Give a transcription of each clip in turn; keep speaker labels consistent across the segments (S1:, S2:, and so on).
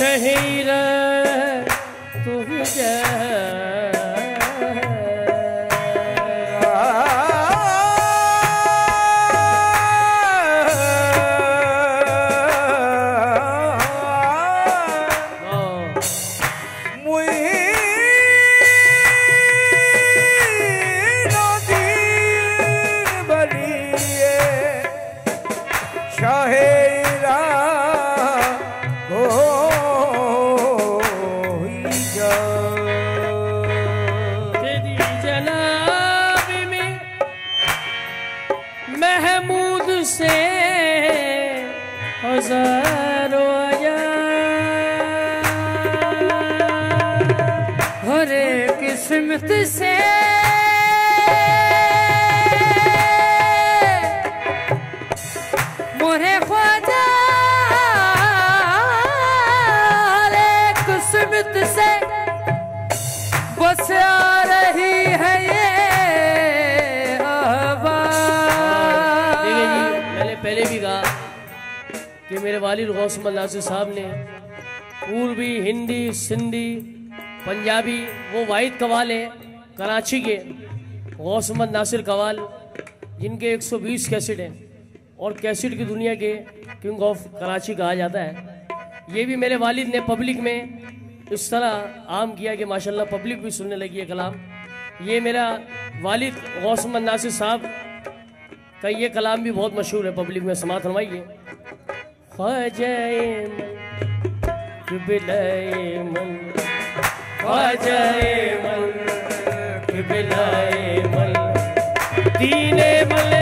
S1: ठहीर तुझ कीमत से
S2: मोरे ख्वाजा से बस आ रही है ये
S1: मैंने पहले भी कहा कि मेरे वालिद साहब ने पूर्वी हिंदी, सिंधी पंजाबी, वो वाहिद कवाल है, कराची के गौसमद नासिर कवाल, जिनके 120 कैसेट हैं, और कैसेट की दुनिया के किंग ऑफ़ कराची कहा जाता है। ये भी मेरे वालिद ने पब्लिक में इस तरह आम किया कि माशाल्लाह पब्लिक भी सुनने लगी है कलाम। ये मेरा वालिद गौसमद नासिर साहब का ये कलाम भी बहुत मशहूर है, पब्लिक में समात फरमाइए। खजय मन भजय मल बिलाए मल दीने मल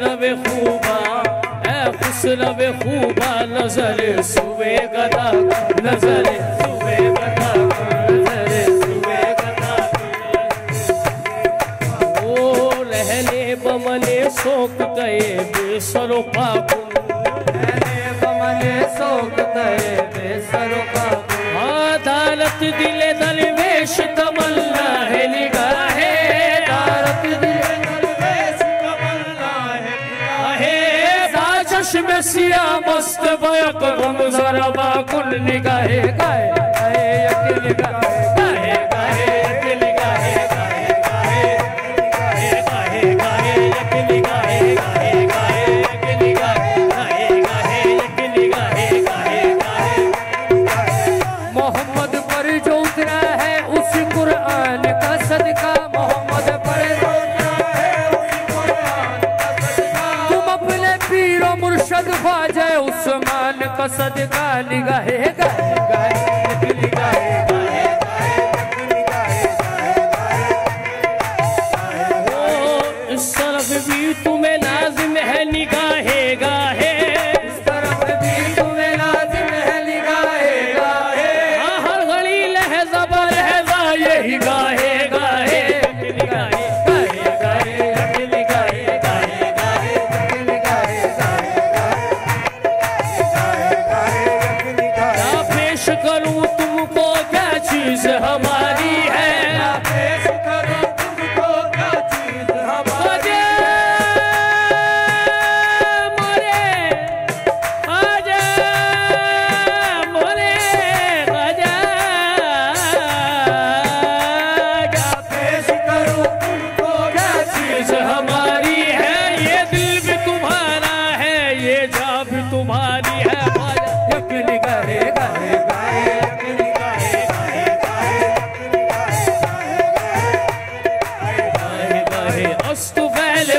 S1: रवे खूबा ए खुश रवे खूबा, नज़र सुबे गदा, नज़र सुबे गदा, नज़र सुबे गदा। ओ लहले बमने शोक गए, बेसरो पाप
S2: रसिया मस्त बयक गम जरा बाकुल निगाहे गाए गाए यक का गाए गाए गाए
S1: तरफ़ भी तुम्हें लाजिम है निगाहे गाहे।
S2: इस तरफ़ भी तुम्हें लाजिम है निगाहे गाहे।
S1: हाँ, हर घड़ी लहजा बर लहजा यही गाहे।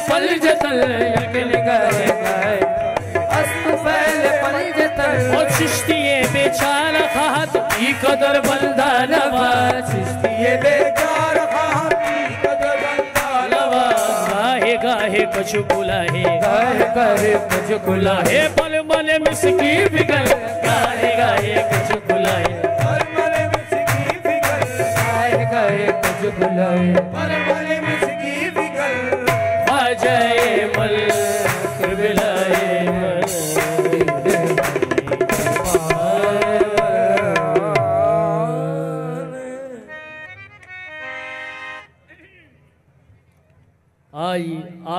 S1: पल जतल
S2: यक निगाहे गाए अस्तु फैल पंजतल
S1: और चिश्तिए बेचारा खात की कदर बंदा नवा
S2: चिश्तिए बेकार खाती कदर बंदा
S1: नवा गाहे गाहे कछ बुलाहे।
S2: गाए गाए मुझ खुला
S1: हे पल मल मिसकी बिगल गाहे गाहे कछ बुलाहे।
S2: हर मले मिसकी फिगल गाए गाए मुझ खुलाए हर मले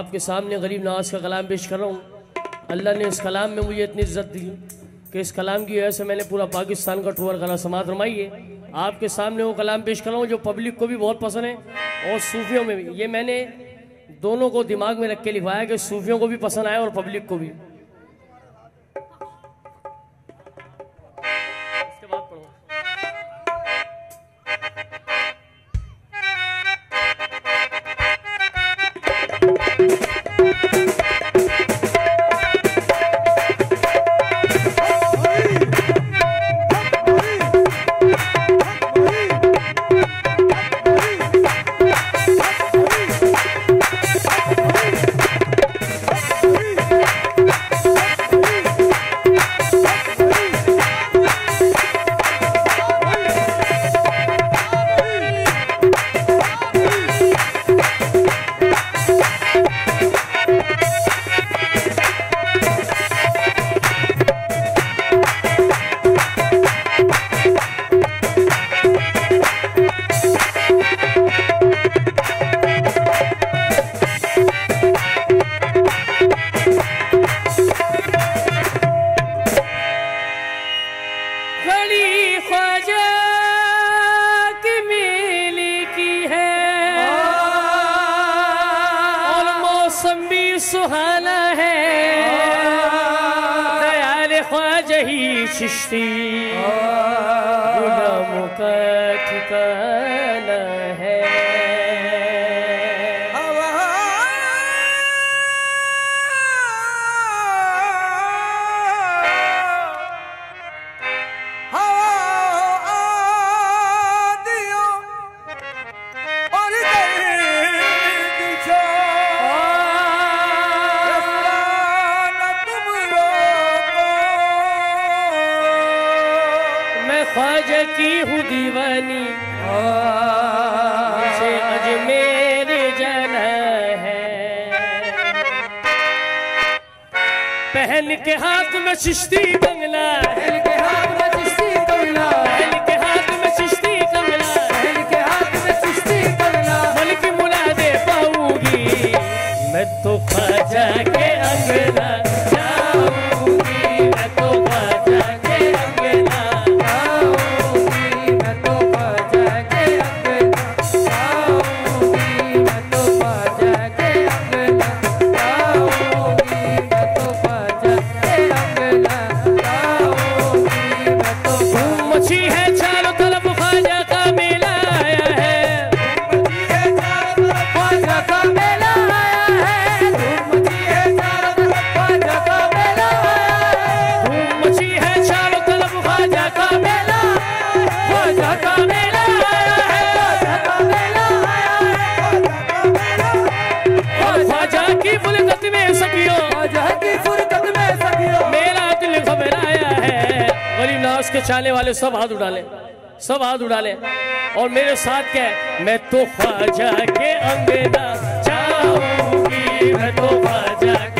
S1: आपके सामने गरीब नवाज़ का कलाम पेश कर रहा हूँ। अल्लाह ने इस कलाम में मुझे इतनी इज़्ज़त दी कि इस कलाम की वजह से मैंने पूरा पाकिस्तान का टूर करा समात रमाई है। आपके सामने वो कलाम पेश कर रहा हूँ जो पब्लिक को भी बहुत पसंद है और सूफियों में भी। ये मैंने दोनों को दिमाग में रख के लिखवाया कि सूफियों को भी पसंद आए और पब्लिक को भी। चिश्ती बंगला।
S2: के हाथ में चिश्ती कमला
S1: के हाथ में चिश्ती कमला
S2: के हाथ में चिश्ती कमला
S1: मलिक मुरादे पाऊँगी। मैं तो ख्वाजा के अंगना। सब हाथ उड़ा ले। और मेरे साथ क्या है? मैं तो ख्वाजा के अंगना चाहूँगी, मैं तो ख्वाजा के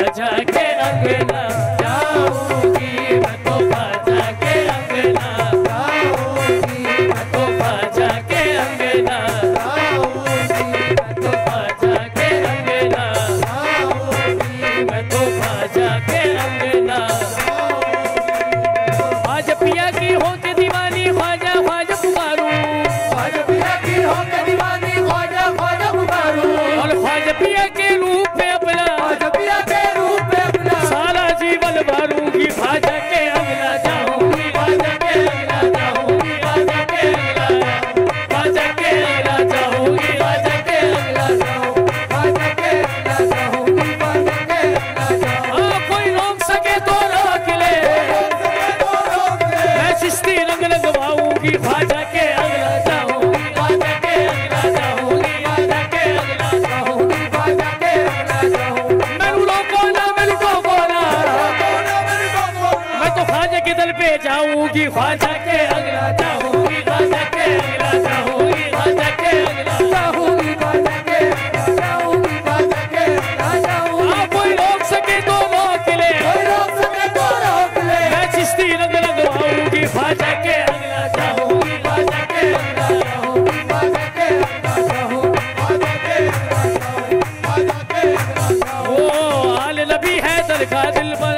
S1: दरगाह दिल पर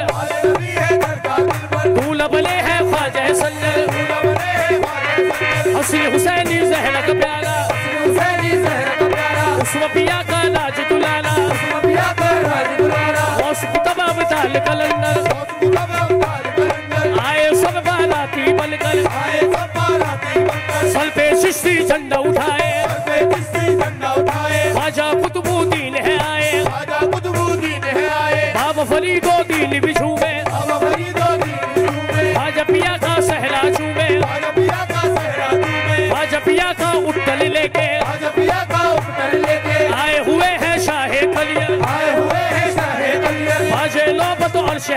S1: ख्वाजा सल्लर असली हुसैनी का प्यारा। उसमिया का लाज आए सब सल पे शिश्ती झंडा उठाए।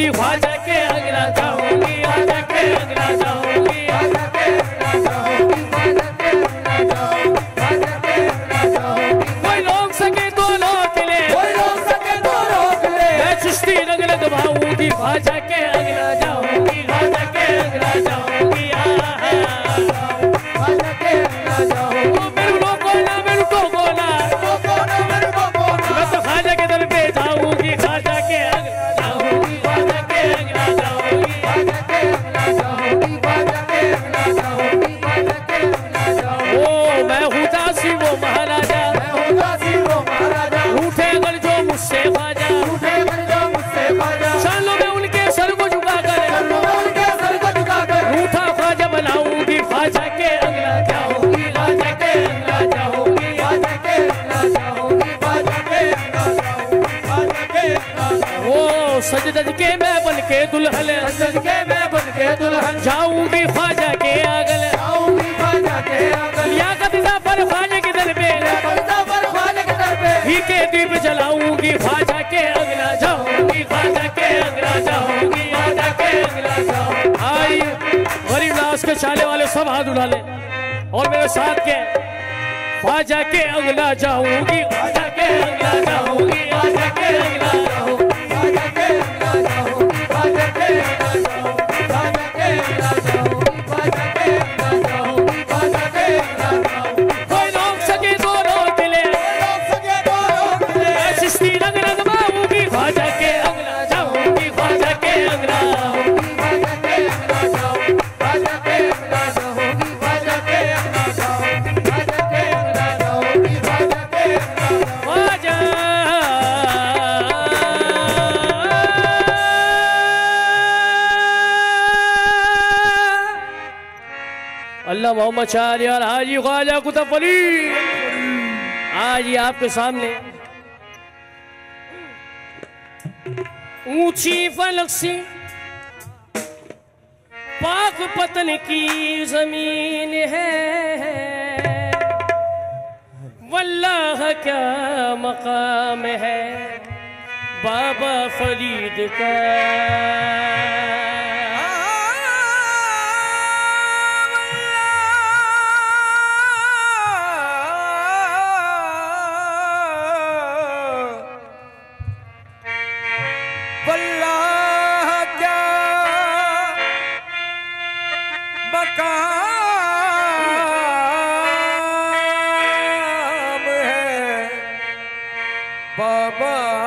S1: जाऊँगी ख्वाजा के अंगना जाऊँगी आजा के अंगना जाऊँगी जाऊँगी फाजा के अगला जाऊँगी वाले सब हाथ उठा ले। और मेरे साथ के फाजा के अगला जाऊँगी फाजा के अगला जाऊँगी फाजा के अगला जाऊँगी। मौलाना मोहम्मद शाह और हाजी ख्वाजा कुतफ अली। आज ये आपके सामने ऊँची फलक से पाक पतन की ज़मीन है। वल्लाह क्या मकाम है बाबा फरीद का।
S3: बकाम है। बाबा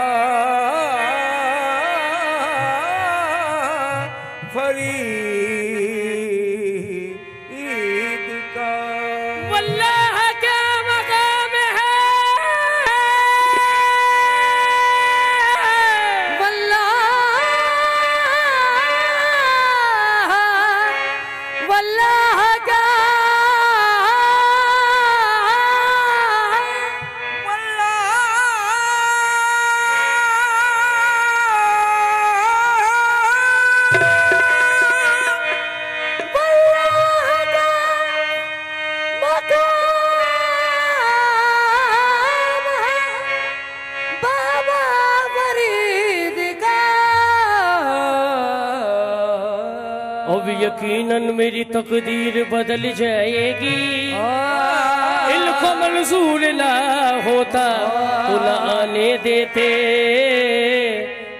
S1: यकीनन मेरी तकदीर बदल जाएगी। हाँ। इनको मंजूर ना होता तो ना आने देते।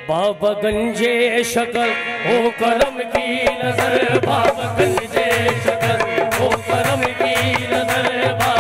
S1: बाबा गंजे शकल हो करम की नज़र। बाबा गंजे शकल हो करम की नज़र। बाबा